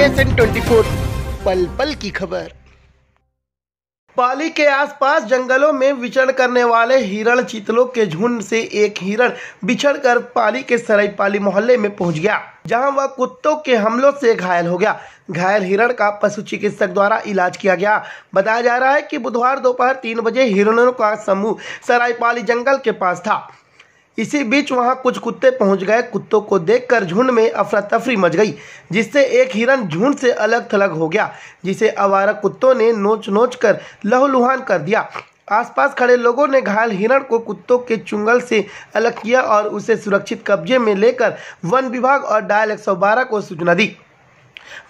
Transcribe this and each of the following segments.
N twenty four पल पल की खबर। पाली के आसपास जंगलों में विचरण करने वाले हिरण चीतलों के झुंड से एक हिरण बिछड़कर पाली के सरायपाली मोहल्ले में पहुँच गया, जहाँ वह कुत्तों के हमलों से घायल हो गया। घायल हिरण का पशु चिकित्सक द्वारा इलाज किया गया। बताया जा रहा है कि बुधवार दोपहर तीन बजे हिरणों का समूह सरायपाली जंगल के पास था। इसी बीच वहाँ कुछ कुत्ते पहुँच गए। कुत्तों को देखकर झुंड में अफरा तफरी मच गई, जिससे एक हिरन झुंड से अलग थलग हो गया, जिसे आवारा कुत्तों ने नोच नोच कर लहूलुहान कर दिया। आसपास खड़े लोगों ने घायल हिरण को कुत्तों के चुंगल से अलग किया और उसे सुरक्षित कब्जे में लेकर वन विभाग और डायल 112 को सूचना दी।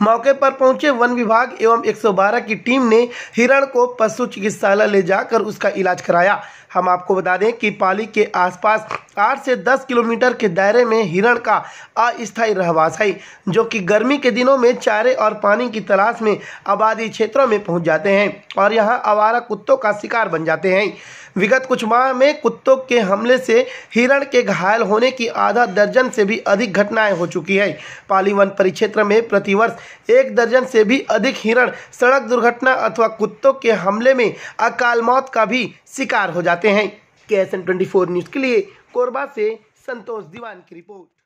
मौके पर पहुँचे वन विभाग एवं 112 की टीम ने हिरण को पशु चिकित्सालय ले जाकर उसका इलाज कराया। हम आपको बता दें कि पाली के आसपास 8 से 10 किलोमीटर के दायरे में हिरण का अस्थायी रहवास है, जो कि गर्मी के दिनों में चारे और पानी की तलाश में आबादी क्षेत्रों में पहुँच जाते हैं और यहाँ आवारा कुत्तों का शिकार बन जाते हैं। विगत कुछ माह में कुत्तों के हमले से हिरण के घायल होने की आधा दर्जन से भी अधिक घटनाएँ हो चुकी है। पाली वन परिक्षेत्र में प्रतिवर्ष एक दर्जन से भी अधिक हिरण सड़क दुर्घटना अथवा कुत्तों के हमले में अकाल मौत का भी शिकार हो जाते हैं। के एस न्यूज़ के लिए कोरबा से संतोष दीवान की रिपोर्ट।